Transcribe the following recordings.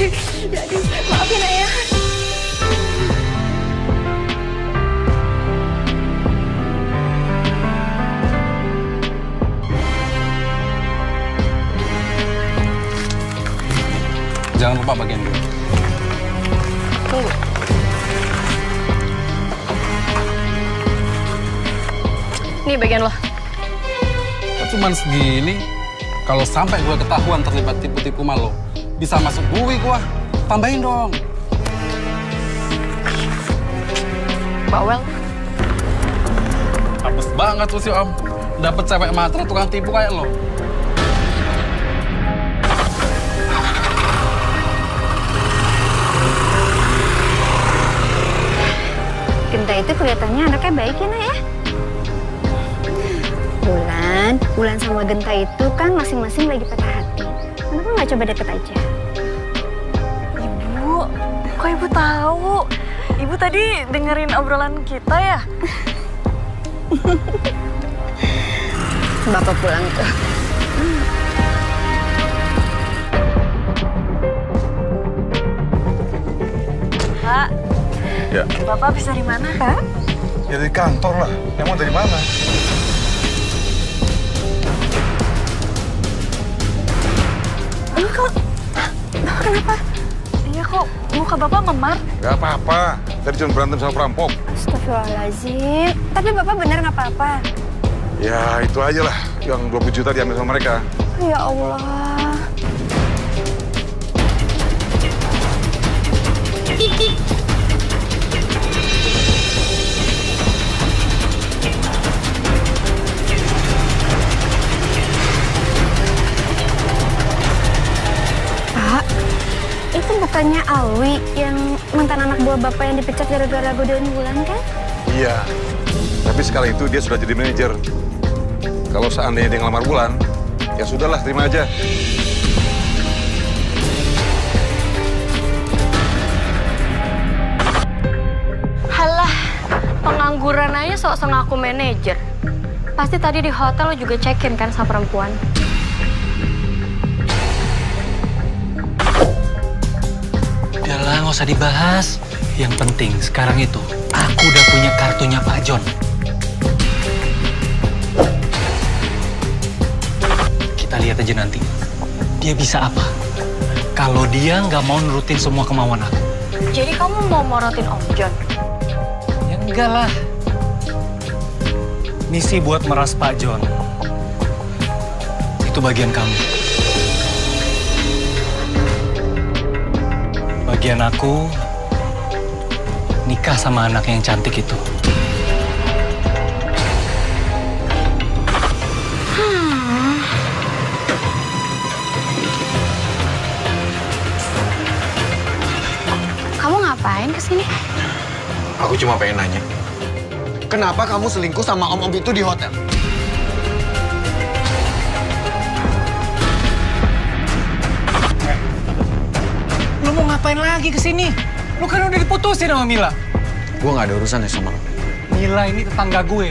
Aduh, maafin nak ya. Jangan lupa bagian dulu. Tunggu. Nih bagian lo. Cuman segini? Kalau sampai gue ketahuan terlibat tipu-tipu malu, bisa masuk gue gua. Tambahin dong. Bawel. Apes banget tuh si Om. Dapet cewek matre tukang tipu kayak lo. Genta itu kelihatannya anaknya baik ya, nak ya? Bulan, Bulan sama Genta itu kan masing-masing lagi patah. Kenapa nggak coba deket aja? Ibu, kok ibu tahu? Ibu tadi dengerin obrolan kita ya? Bapak pulang tuh. Pak, Ya, Bapak bisa dari mana? Pak? ya dari kantor lah. Emang dari mana? Kok... Bapak kenapa? Iya kok muka Bapak memar? Gak apa-apa. Tadi cuma berantem sama perampok. Astagfirullahaladzim. Tapi Bapak benar nggak apa-apa? Ya, itu aja lah. Yang 20 juta diambil sama mereka. Ya Allah. Bukannya Alwi yang mantan anak buah Bapak yang dipecat gara-gara godain bulan kan? Iya. Tapi sekarang itu dia sudah jadi manajer. Kalau seandainya dia ngelamar bulan, ya sudahlah, terima aja. Halah, pengangguran aja sok-sok ngaku manajer. Pasti tadi di hotel lo juga check-in kan sama perempuan. Nggak usah dibahas. Yang penting sekarang itu, aku udah punya kartunya Pak John. Kita lihat aja nanti, dia bisa apa. Kalau dia nggak mau nurutin semua kemauan aku. Jadi kamu mau morotin Om John? Ya enggak lah. Misi buat meras Pak John. Itu bagian kamu. Bagian aku nikah sama anak yang cantik itu. Kamu ngapain ke sini? Aku cuma pengen nanya. Kenapa kamu selingkuh sama om-om itu di hotel? Ngapain lagi ke sini? Lu kan udah diputusin sama Mila. Gue gak ada urusan ya sama kamu. Mila ini tetangga gue.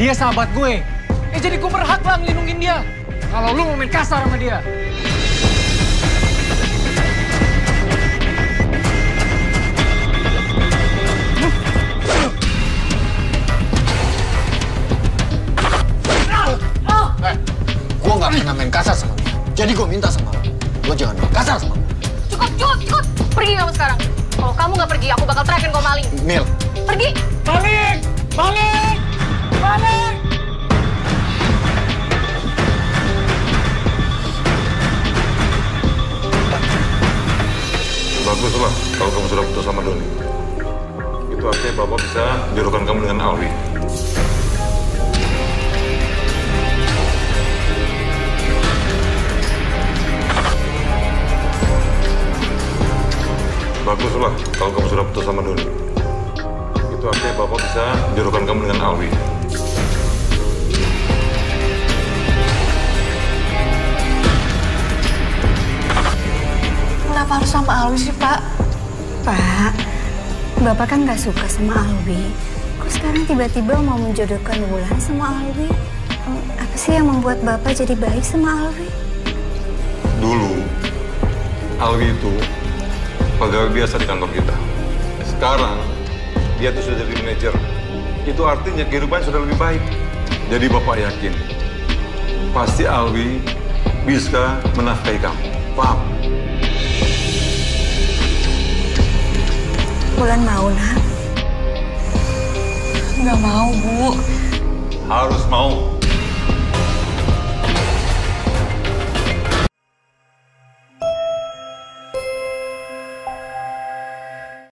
Dia sahabat gue. Eh jadi gue berhak lah ngelindungin dia. Kalau lu mau main kasar sama dia. Gue gak pernah main kasar sama dia. Jadi gue minta sama lo. Lo jangan main kasar sama gue. Cukup, cukup. Pergi kamu sekarang. Kalau kamu nggak pergi, aku bakal teriakin kau maling. Mil, Pergi. Balik! Balik! Balik! Baguslah kalau kamu sudah putus sama Doni. Itu artinya Bapak bisa jodohkan kamu dengan Alwi. Baguslah kalau kamu sudah putus sama Doni. Itu artinya Bapak bisa jodohkan kamu dengan Alwi. Kenapa harus sama Alwi sih, Pak? Pak, Bapak kan nggak suka sama Alwi. Kok sekarang tiba-tiba mau menjodohkan Wulan sama Alwi? Apa sih yang membuat Bapak jadi baik sama Alwi? Dulu, Alwi itu pegawai biasa di kantor kita. Sekarang, dia tuh sudah jadi manajer. Itu artinya kehidupannya sudah lebih baik. Jadi Bapak yakin, pasti Alwi bisa menafkahi kamu. Paham? Bulan mau, nak. Nggak mau, Bu. Harus mau.